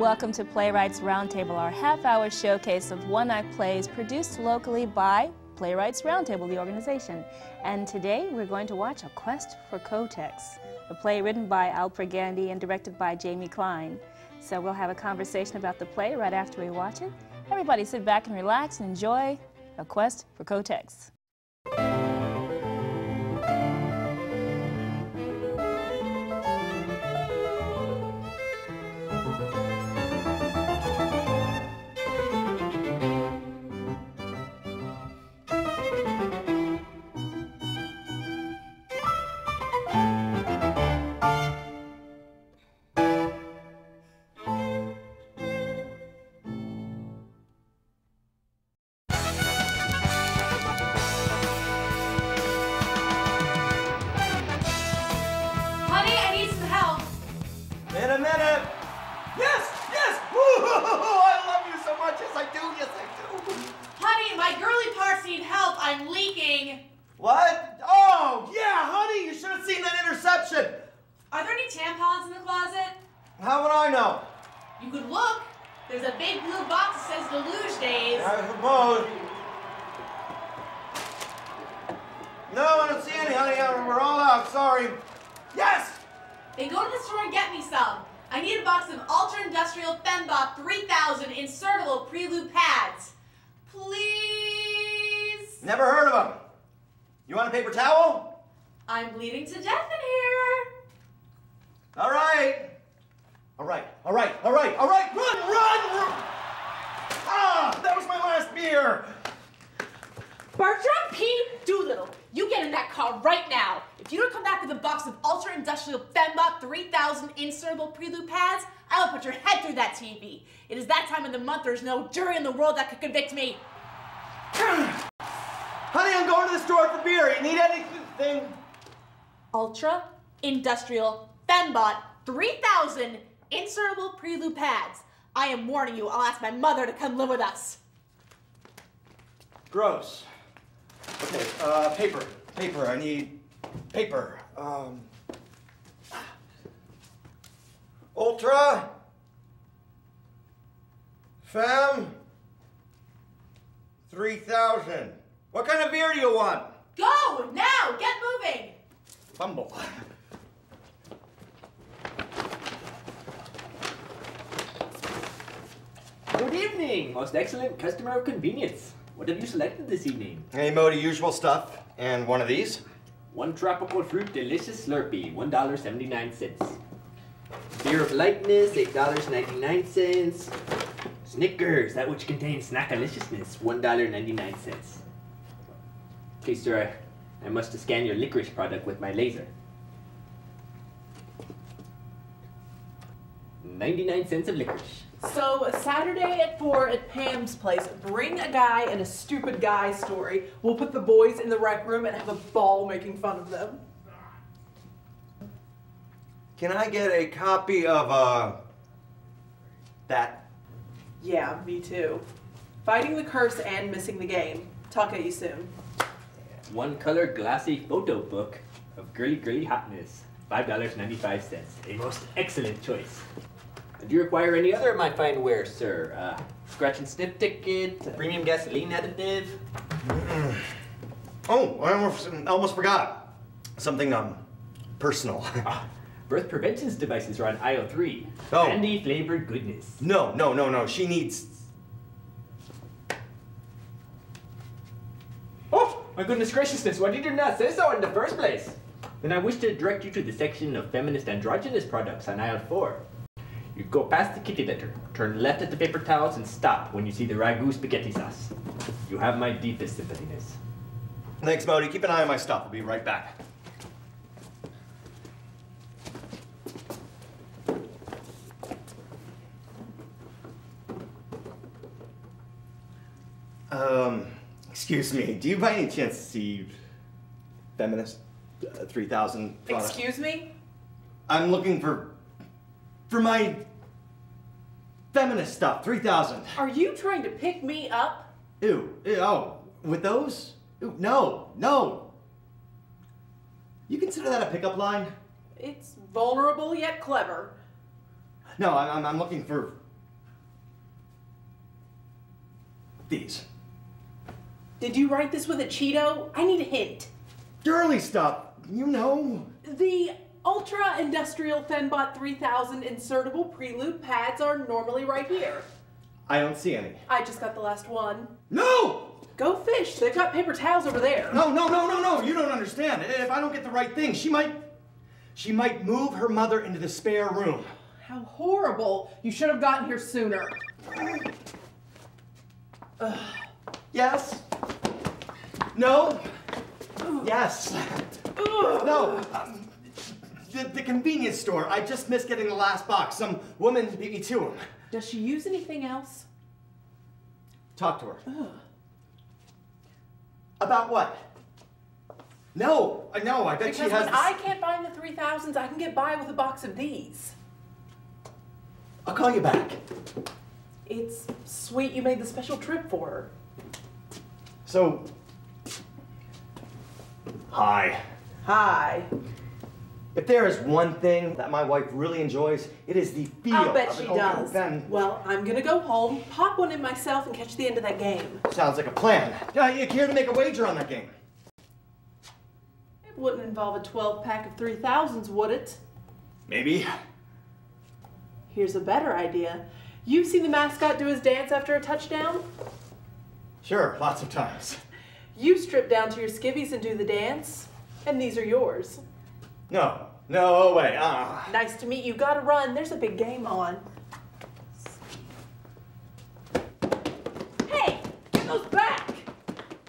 Welcome to Playwrights Roundtable, our half hour showcase of one act plays produced locally by Playwrights Roundtable, the organization. And today we're going to watch A Quest for Kotex, a play written by Al Pergande and directed by Jamie Cline. So we'll have a conversation about the play right after we watch it. Everybody sit back and relax and enjoy A Quest for Kotex. All right. All right. All right. All right. Run, run, run. Ah, that was my last beer. Bertram P. Doolittle, you get in that car right now. If you don't come back with a box of Ultra Industrial Fembot 3000 insertable prelude pads, I will put your head through that TV. It is that time of the month there's no jury in the world that could convict me. Honey, I'm going to the store for beer. You need anything? Ultra Industrial Fembot 3000 insertable prelude pads. I am warning you, I'll ask my mother to come live with us. Gross. Okay, uh, paper. Paper. I need paper. Um. Ultra. Fem. 3000. What kind of beer do you want? Go now, get moving. Fumble. Good evening, most excellent customer of convenience. What have you selected this evening? Hey, Modi, usual stuff. And one of these? One tropical fruit delicious Slurpee, $1.79. Beer of lightness, $8.99. Snickers, that which contains snackaliciousness, $1.99. Okay, sir, I must scan your licorice product with my laser. 99 cents of licorice. So Saturday at four at Pam's place, bring a guy and a stupid guy story. We'll put the boys in the rec room and have a ball making fun of them. Can I get a copy of, uh. that? Yeah, me too. Fighting the curse and missing the game. Talk at you soon. One color glassy photo book of girly girly hotness. $5.95. A most excellent choice. Do you require any other of my fine wares, sir? Uh, scratch and sniff ticket, premium gasoline additive? Oh, I almost, almost forgot. Something, um, personal. Ah, birth prevention devices are on aisle 3. Oh. Candy flavored goodness. no, no, no, no. She needs. Oh, my goodness graciousness, why did you not say so in the first place? Then I wish to direct you to the section of feminist androgynous products on aisle 4. You go past the kitty litter, turn left at the paper towels, and stop when you see the ragu spaghetti sauce. You have my deepest sympathiness. Thanks, Modi. Keep an eye on my stuff. I'll be right back. Um, excuse me. Do you by any chance see feminist uh, 3000 product? Excuse me? I'm looking for for my feminist stuff, 3,000. Are you trying to pick me up? Ew, ew oh, with those? Ew, no, no. You consider that a pickup line? It's vulnerable yet clever. No, I'm, I'm looking for these. Did you write this with a Cheeto? I need a hint. Girly stuff, you know. The Ultra Industrial Fembot 3000 insertable preloop pads are normally right here. I don't see any. I just got the last one. No! Go fish. They've got paper towels over there. No, no, no, no, no. You don't understand. If I don't get the right thing, she might. She might move her mother into the spare room. How horrible. You should have gotten here sooner. Yes. No. Yes. No. Um, the, the convenience store. I just missed getting the last box. Some woman beat me to him. Does she use anything else? Talk to her. About what? No, I know. I bet Because she has. when I can't find the 3000s, I can get by with a box of these. I'll call you back. It's sweet you made the special trip for her. So. Hi. Hi. If there is one thing that my wife really enjoys, it is the feel I'll bet of she does. pen. Well, I'm gonna go home, pop one in myself, and catch the end of that game. Sounds like a plan. Yeah, you care to make a wager on that game? It wouldn't involve a 12 pack of 3000s, would it? Maybe. Here's a better idea. You've seen the mascot do his dance after a touchdown? Sure, lots of times. You strip down to your skivvies and do the dance, and these are yours. No, no way. Ah. Nice to meet you. Gotta run. There's a big game on. Hey, get those back!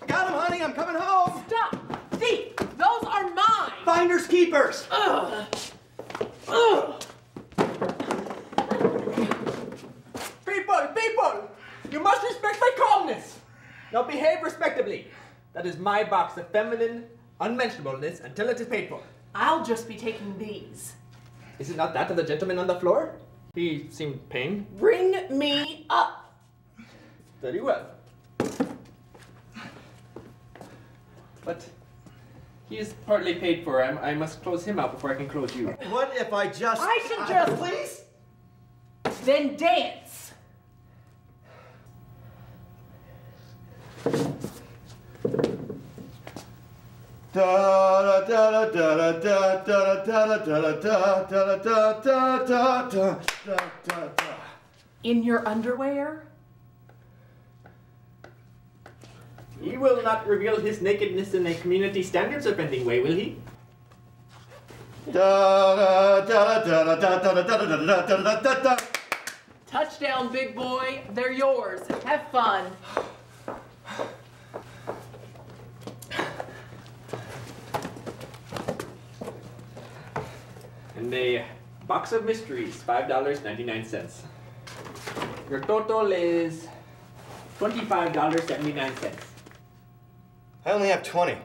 I Got him, honey. I'm coming home. Stop! Thief! Those are mine! Finders keepers. Ugh! Ugh! People, people! You must respect my calmness! Now behave respectably. That is my box of feminine unmentionableness until it is paid for. I'll just be taking these. Is it not that of the gentleman on the floor? He seemed pained. Ring me up! Very well. But he is partly paid for. I, I must close him out before I can close you. What if I just. I should just- Please? Then dance! In your underwear? He will not reveal his nakedness in a community standards offending way, will he? Touchdown, big boy. They're yours. Have fun. And a box of mysteries, five dollars ninety nine cents. Your total is twenty five dollars seventy nine cents. I only have twenty.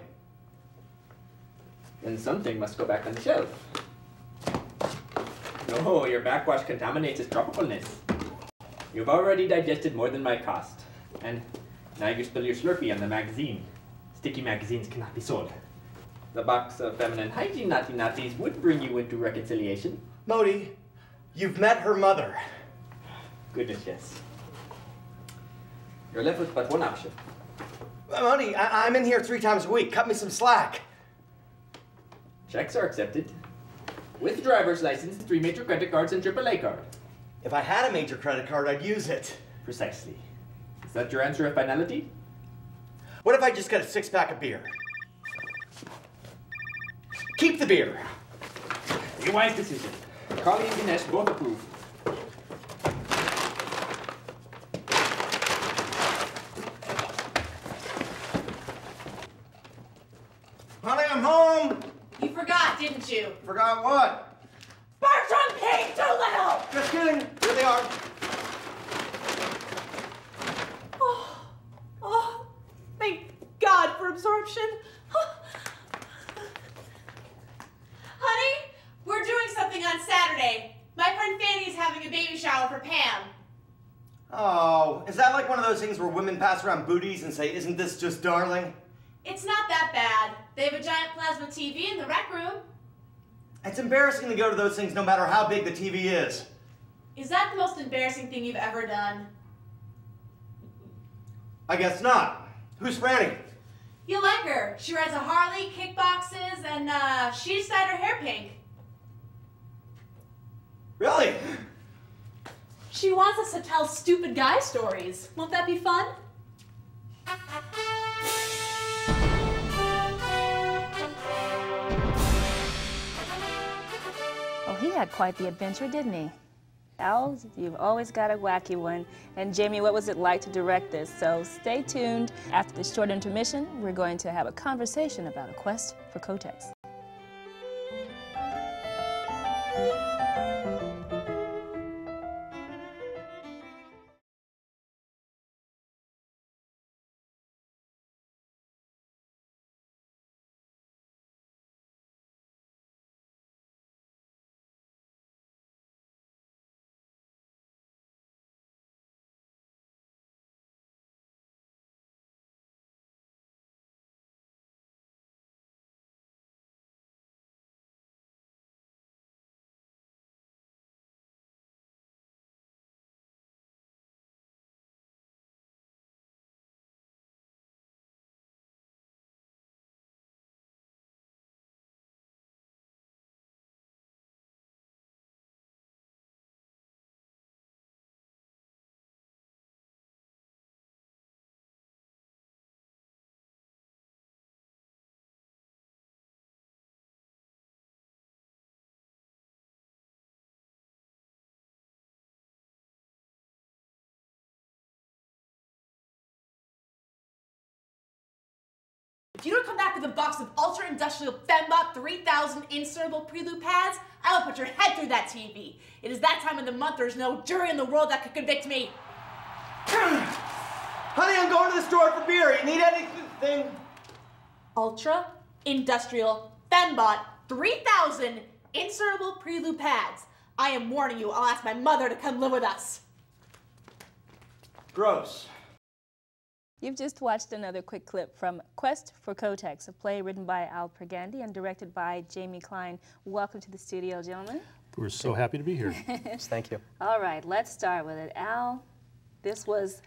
Then something must go back on the shelf. No, your backwash contaminates its tropicalness. You've already digested more than my cost. And now you spill your Slurpee on the magazine. Sticky magazines cannot be sold. The box of feminine hygiene naughty naughties would bring you into reconciliation. Modi, you've met her mother. Goodness, yes. You're left with but one option. Uh, Modi, I- I'm in here three times a week. Cut me some slack. Checks are accepted. With driver's license, three major credit cards, and AAA card. If I had a major credit card, I'd use it. Precisely. Is that your answer of finality? What if I just got a six pack of beer? Keep the beer. A wise decision. Kali and Ganesh both approve. Honey, I'm home. You forgot, didn't you? Forgot what? Bertram P. Doolittle! Just kidding. Here they are. Oh, oh, thank God for absorption. Honey, we're doing something on Saturday. My friend Fanny's having a baby shower for Pam. Oh, is that like one of those things where women pass around booties and say, "Isn't this just darling"? It's not that bad. They have a giant plasma TV in the rec room. It's embarrassing to go to those things no matter how big the TV is. Is that the most embarrassing thing you've ever done? I guess not. Who's Franny? You like her. She rides a Harley, kickboxes, and uh, she dyed her hair pink. Really? She wants us to tell stupid guy stories. Won't that be fun? Well, he had quite the adventure, didn't he? Al, you've always got a wacky one. And Jamie, what was it like to direct this? So stay tuned. After this short intermission, we're going to have a conversation about a quest for Kotex. You don't come back with a box of Ultra Industrial Fembot 3000 insertable prelude pads, I will put your head through that TV. It is that time of the month there's no jury in the world that could convict me. Honey, I'm going to the store for beer. You need anything? Ultra Industrial Fembot 3000 insertable prelude pads. I am warning you, I'll ask my mother to come live with us. Gross. You've just watched another quick clip from Quest for Kotex, a play written by Al Pergande and directed by Jamie Cline. Welcome to the studio, gentlemen. We're so happy to be here. Thank you. All right, let's start with it. Al, this was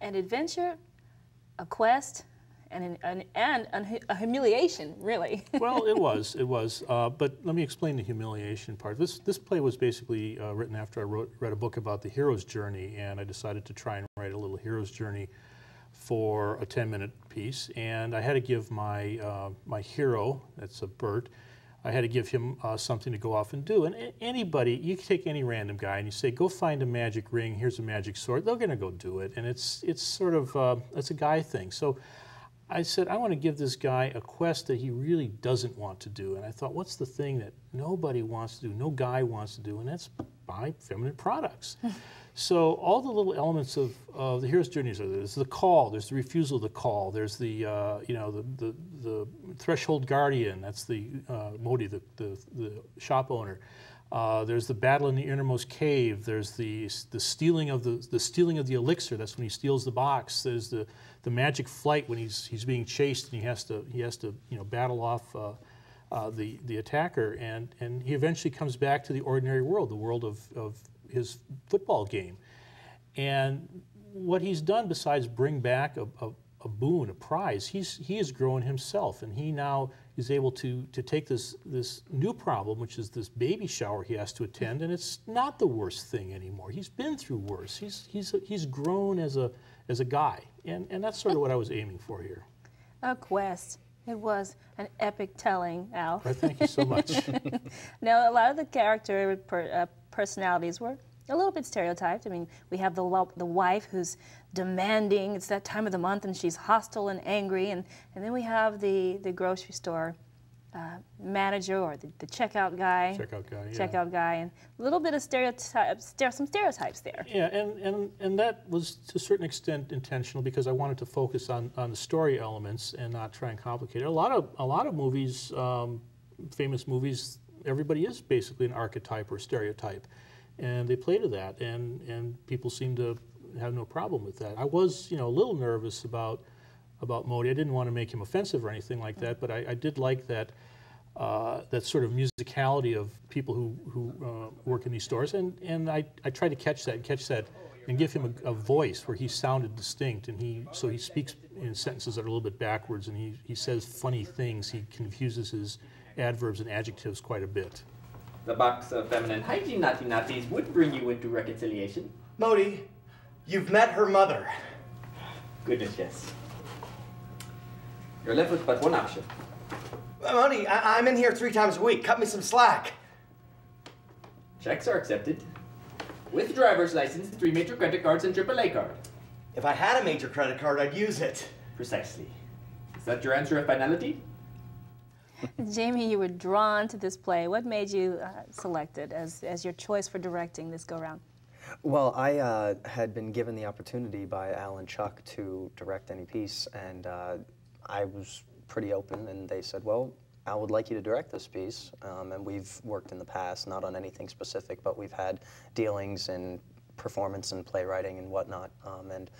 an adventure, a quest, and, an, an, and an, a humiliation, really. well, it was, it was. Uh, but let me explain the humiliation part. This this play was basically uh, written after I wrote read a book about the hero's journey, and I decided to try and write a little hero's journey for a 10-minute piece. And I had to give my uh, my hero, that's a Bert, I had to give him uh, something to go off and do. And anybody, you take any random guy and you say, go find a magic ring, here's a magic sword, they're gonna go do it. And it's, it's sort of, uh, it's a guy thing. So I said, I want to give this guy a quest that he really doesn't want to do. And I thought, what's the thing that nobody wants to do, no guy wants to do, and that's buy feminine products. so all the little elements of, the hero's journeys are there. There's the call, there's the refusal of the call, there's the, uh, you know, the, the, the threshold guardian, that's the uh, Modi, the, the, the shop owner. Uh, there's the battle in the innermost cave. There's the the stealing of the the stealing of the elixir. That's when he steals the box. There's the the magic flight when he's he's being chased and he has to he has to you know battle off uh, uh, the the attacker and and he eventually comes back to the ordinary world, the world of of his football game. And what he's done besides bring back a, a, a boon, a prize, he's he has grown himself, and he now is able to to take this this new problem, which is this baby shower he has to attend, and it's not the worst thing anymore. He's been through worse. He's he's he's grown as a as a guy, and and that's sort of what I was aiming for here. a quest. It was an epic telling, Al. Right, thank you so much. Now, a lot of the character per, uh, personalities were a little bit stereotyped. I mean, we have the the wife who's demanding. It's that time of the month, and she's hostile and angry. And, and then we have the the grocery store uh, manager or the, the checkout guy. Checkout guy, yeah. Checkout guy, and a little bit of stereotypes. Stere- some stereotypes there. Yeah, and, and, and that was to a certain extent intentional because I wanted to focus on, on the story elements and not try and complicate it. A lot of a lot of movies, um, famous movies, everybody is basically an archetype or stereotype, and they play to that, and and people seem to have no problem with that. I was you know a little nervous about about Modi. I didn't want to make him offensive or anything like that, but I, I did like that uh, that sort of musicality of people who, who uh, work in these stores. And, and I, I tried to catch that, catch that and give him a, a voice where he sounded distinct, and he so he speaks in sentences that are a little bit backwards, and he, he says funny things. He confuses his adverbs and adjectives quite a bit. The box of feminine hygiene naughty naughties would bring you into reconciliation. Modi, you've met her mother. Goodness, yes. You're left with but one option. Modi, I- I'm in here three times a week. Cut me some slack. Checks are accepted. With driver's license, three major credit cards, and AAA card. If I had a major credit card, I'd use it. Precisely. Is that your answer of finality? Jamie, you were drawn to this play. What made you uh, select it as, as your choice for directing this go round? Well, I uh, had been given the opportunity by Alan Chuck to direct any piece, and uh, I was pretty open, and they said, well, I would like you to direct this piece, um, and we've worked in the past, not on anything specific, but we've had dealings in performance and playwriting and whatnot, um, and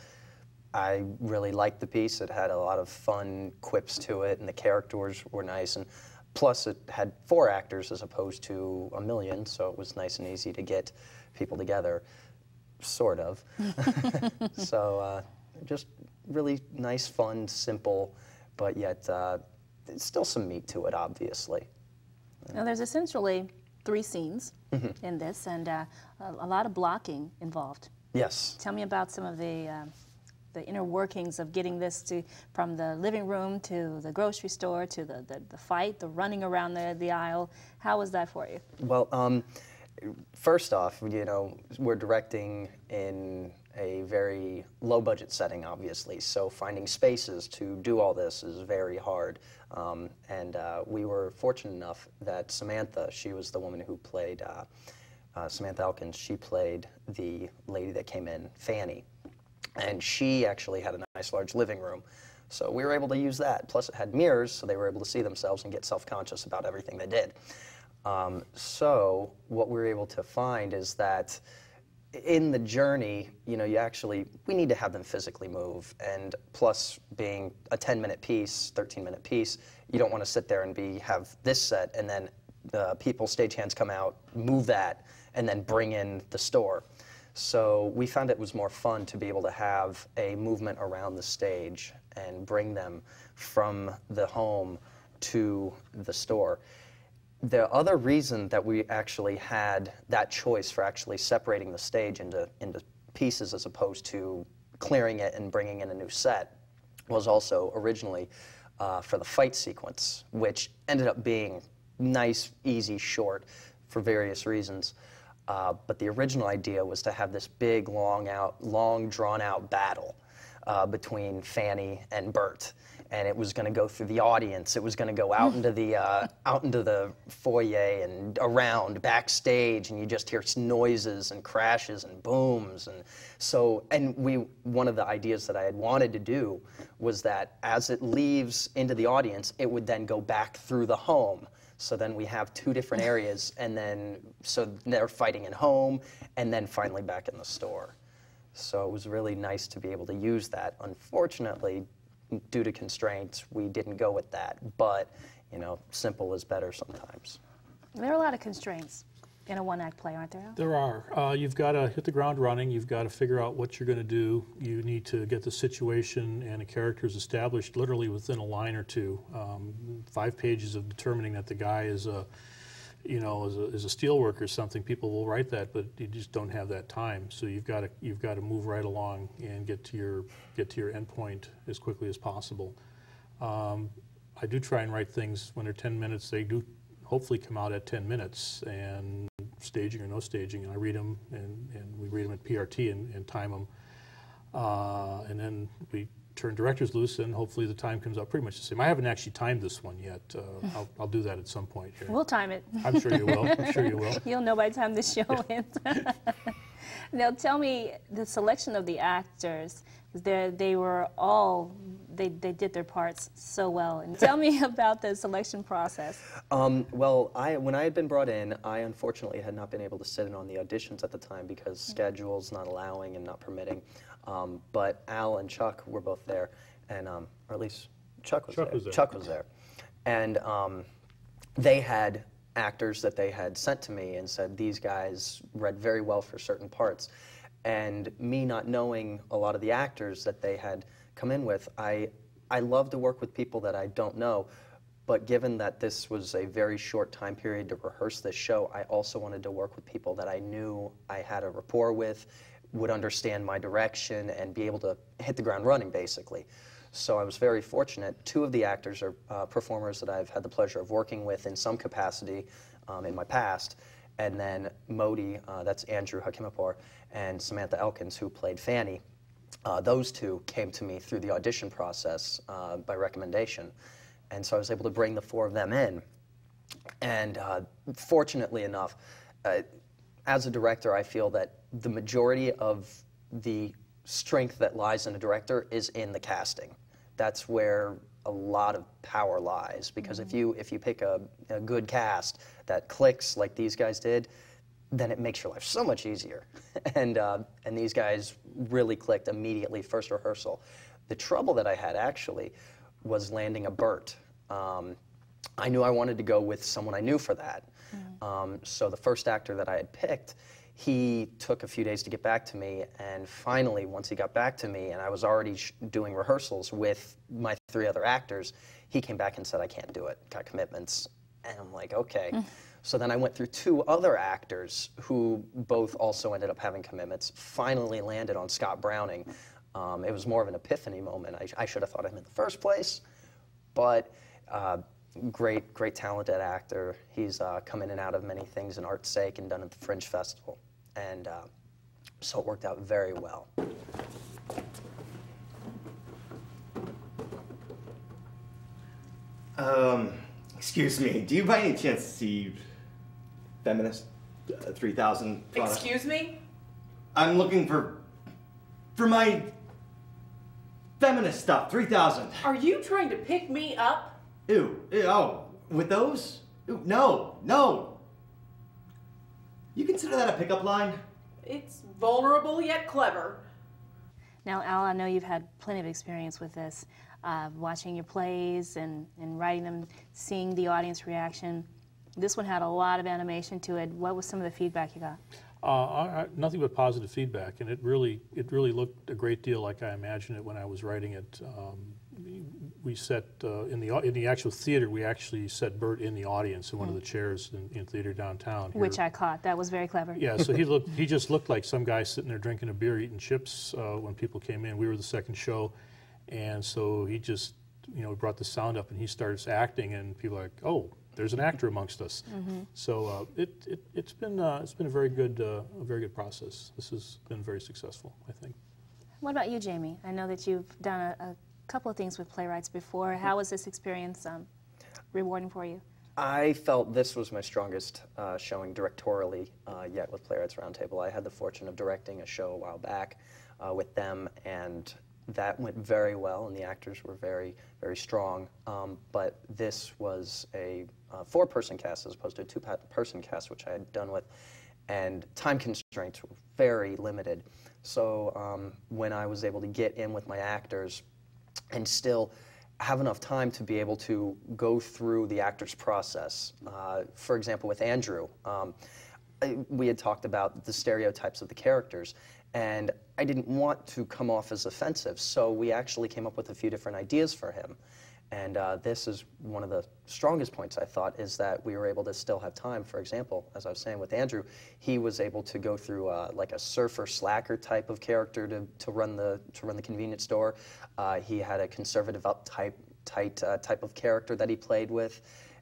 I really liked the piece. It had a lot of fun quips to it, and the characters were nice, and plus it had four actors as opposed to a million, so it was nice and easy to get people together, sort of. so uh, just really nice, fun, simple, but yet uh, there's still some meat to it, obviously. Now, there's essentially three scenes in this, and uh, a, a lot of blocking involved. Yes. Tell me about some of the uh, the inner workings of getting this to from the living room to the grocery store to the, the, the fight, the running around the, the aisle. How was that for you? Well, um, first off, you know, we're directing in a very low budget setting, obviously, so finding spaces to do all this is very hard. Um, and uh, we were fortunate enough that Samantha, she was the woman who played, uh, uh, Samantha Elkins, she played the lady that came in, Fanny. And she actually had a nice large living room. So we were able to use that. Plus, it had mirrors, so they were able to see themselves and get self conscious about everything they did. Um, so, what we were able to find is that in the journey, you know, you actually, we need to have them physically move. And plus, being a 10 minute piece, 13 minute piece, you don't want to sit there and be, have this set and then the people, stagehands come out, move that, and then bring in the store. So we found it was more fun to be able to have a movement around the stage and bring them from the home to the store. The other reason that we actually had that choice for actually separating the stage into, into pieces as opposed to clearing it and bringing in a new set was also originally uh, for the fight sequence, which ended up being nice, easy, short for various reasons. Uh, but the original idea was to have this big, long out, long drawn out battle uh, between Fanny and Bert, and it was going to go through the audience. It was going to go out into the uh, out into the foyer and around backstage, and you just hear noises and crashes and booms, and so. And we one of the ideas that I had wanted to do was that as it leaves into the audience, it would then go back through the home. So then we have two different areas, and then so they're fighting at home, and then finally back in the store. So it was really nice to be able to use that. Unfortunately, due to constraints, we didn't go with that. But you know, simple is better sometimes. There are a lot of constraints in a one act play, aren't there? There are. Uh, you've got to hit the ground running. You've got to figure out what you're going to do. You need to get the situation and the characters established literally within a line or two. Um, five pages of determining that the guy is a, you know, as a, is a steel worker or something. People will write that, but you just don't have that time. So you've got to you've got to move right along and get to your get to your end point as quickly as possible. Um, I do try and write things when they're 10 minutes. They do hopefully come out at 10 minutes and staging or no staging. And I read them and, and we read them at PRT and, and time them. Uh, and then we turn directors loose and hopefully the time comes out pretty much the same. I haven't actually timed this one yet. Uh, I'll, I'll do that at some point here. We'll time it. I'm sure you will. I'm sure you will. You'll know by the time the show ends. now, tell me the selection of the actors. They they were all they, they did their parts so well. And tell me about the selection process. Um, well, I, when I had been brought in, I unfortunately had not been able to sit in on the auditions at the time because schedules not allowing and not permitting. Um, but Al and Chuck were both there, and um, or at least Chuck was Chuck there. was there. Chuck was there, and um, they had actors that they had sent to me and said these guys read very well for certain parts. And me not knowing a lot of the actors that they had come in with, I, I love to work with people that I don't know. But given that this was a very short time period to rehearse this show, I also wanted to work with people that I knew I had a rapport with, would understand my direction, and be able to hit the ground running, basically. So I was very fortunate. Two of the actors are uh, performers that I've had the pleasure of working with in some capacity um, in my past. And then Modi, uh, that's Andrew Hakimapur, and Samantha Elkins, who played Fanny. Uh, those two came to me through the audition process uh, by recommendation. And so I was able to bring the four of them in. And uh, fortunately enough, uh, as a director, I feel that the majority of the strength that lies in a director is in the casting. That's where a lot of power lies because if you if you pick a, a good cast that clicks like these guys did then it makes your life so much easier. And uh, and these guys really clicked immediately first rehearsal. The trouble that i had actually was landing a bert um, i knew i wanted to go with someone i knew for that. Um, so the first actor that i had picked he took a few days to get back to me and finally once he got back to me and i was already sh- doing rehearsals with my three other actors he came back and said i can't do it. Got commitments. And i'm like okay. So then i went through two other actors who both also ended up having commitments finally landed on scott browning. Um, it was more of an epiphany moment. I, I should have thought of him in the first place but uh, great, great talented actor. He's uh, come in and out of many things in Art's Sake and done at the Fringe Festival. And uh, so it worked out very well. Um, excuse me, do you by any chance see Feminist uh, 3000 product? Excuse me? I'm looking for for my feminist stuff, 3000. Are you trying to pick me up? Ew, ew, oh, with those? Ew, no, no. You consider that a pickup line? It's vulnerable yet clever. Now, Al, I know you've had plenty of experience with this, uh, watching your plays and, and writing them, seeing the audience reaction. This one had a lot of animation to it. What was some of the feedback you got? Uh, I, I, nothing but positive feedback, and it really, it really looked a great deal like I imagined it when I was writing it. Um, we set uh, in the in the actual theater. We actually set Bert in the audience in one of the chairs in, in theater downtown. here. Which I caught. That was very clever. Yeah, so he looked. He just looked like some guy sitting there drinking a beer, eating chips uh, when people came in. We were the second show, and so he just, you know, brought the sound up and he starts acting, and people are like, "Oh, there's an actor amongst us." So uh, it, it it's been uh, it's been a very good uh, a very good process. This has been very successful, I think. What about you, Jamie? I know that you've done a, a couple of things with playwrights before. How was this experience um, rewarding for you? I felt this was my strongest uh, showing directorially uh, yet with Playwrights Roundtable. I had the fortune of directing a show a while back uh, with them, and that went very well, and the actors were very, very strong. Um, but this was a uh, four-person cast as opposed to a two-person cast, which I had done with, and time constraints were very limited. So um, when I was able to get in with my actors and still have enough time to be able to go through the actor's process. Uh, for example, with Andrew, um, I- we had talked about the stereotypes of the characters, and I didn't want to come off as offensive, so we actually came up with a few different ideas for him. And uh, this is one of the strongest points I thought is that we were able to still have time. For example, as I was saying with Andrew, he was able to go through uh, like a surfer slacker type of character to, to run the to run the convenience store. Uh, he had a conservative uptight tight uh, type of character that he played with,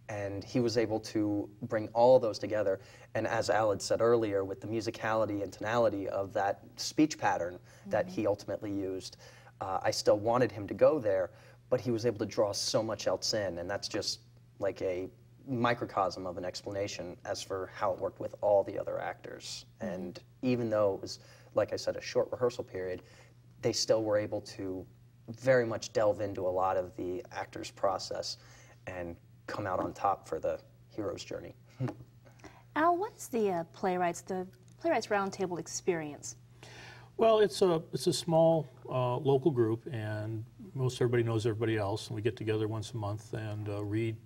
and he was able to bring all those together. And as Al had said earlier, with the musicality and tonality of that speech pattern that he ultimately used, uh, I still wanted him to go there, but he was able to draw so much else in, and that's just like a microcosm of an explanation as for how it worked with all the other actors. And even though it was, like I said, a short rehearsal period, they still were able to very much delve into a lot of the actor's process and come out on top for the hero's journey. Al, what's the uh, playwrights, the playwrights roundtable experience? Well, it's a it's a small uh, local group, and most everybody knows everybody else. And we get together once a month and uh, read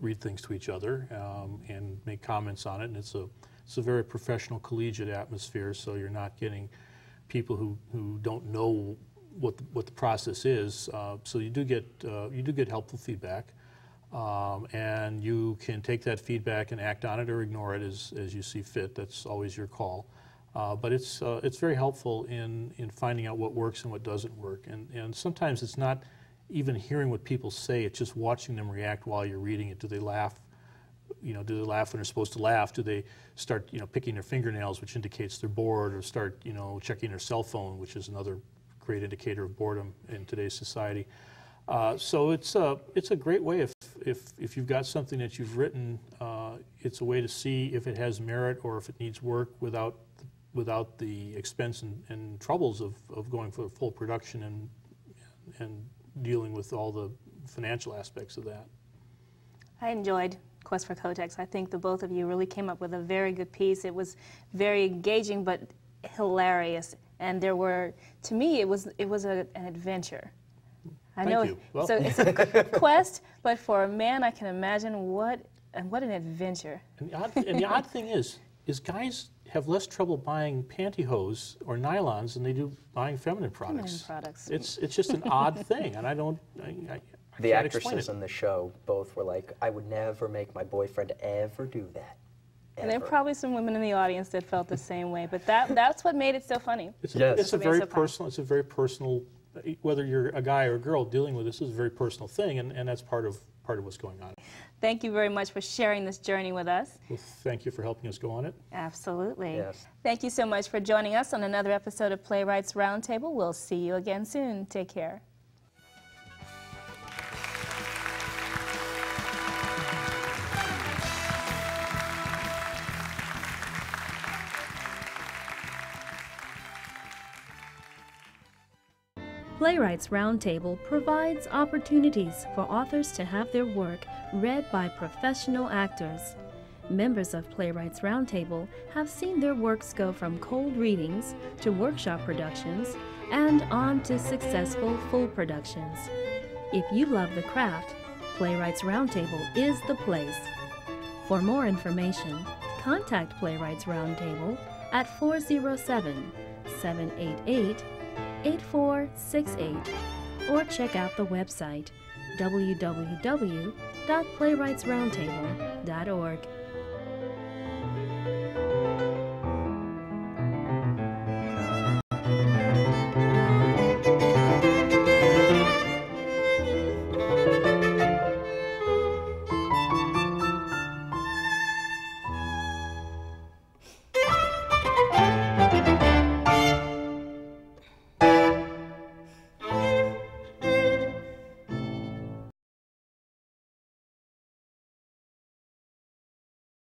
read things to each other um, and make comments on it. And it's a it's a very professional, collegiate atmosphere. So you're not getting people who, who don't know what the, what the process is. Uh, so you do get uh, you do get helpful feedback, um, and you can take that feedback and act on it or ignore it as, as you see fit. That's always your call. Uh, but it's uh, it's very helpful in in finding out what works and what doesn't work. And and sometimes it's not even hearing what people say. It's just watching them react while you're reading it. Do they laugh? you know, do they laugh when they're supposed to laugh? Do they start, you know, picking their fingernails, which indicates they're bored, or start, you know, checking their cell phone, which is another great indicator of boredom in today's society. Uh, so it's a, it's a great way if, if, if you've got something that you've written, uh, it's a way to see if it has merit or if it needs work without, without the expense and, and troubles of, of going for full production and, and dealing with all the financial aspects of that. I enjoyed Quest for Kotex. I think the both of you really came up with a very good piece. It was very engaging but hilarious, and there were, to me, it was it was a, an adventure. I Thank know you. Well- so it's a quest, but for a man, I can imagine what and what an adventure. And the odd, and the odd thing is, is guys have less trouble buying pantyhose or nylons than they do buying feminine products. products. It's it's just an odd thing, and I don't. I, I, I The can't actresses it. in the show both were like, I would never make my boyfriend ever do that. And there are probably some women in the audience that felt the same way, but that that's what made it so funny. It's a, Yes. it's a very it fun. personal. It's a very personal. Whether you're a guy or a girl dealing with this is a very personal thing, and, and that's part of part of what's going on. Thank you very much for sharing this journey with us. Well, thank you for helping us go on it. Absolutely. Yes. Thank you so much for joining us on another episode of Playwrights Roundtable. We'll see you again soon. Take care. Playwrights Roundtable provides opportunities for authors to have their work read by professional actors. Members of Playwrights Roundtable have seen their works go from cold readings to workshop productions and on to successful full productions. If you love the craft, Playwrights Roundtable is the place. For more information, contact Playwrights Roundtable at 407 788 8468 or check out the website www.playwrightsroundtable.org.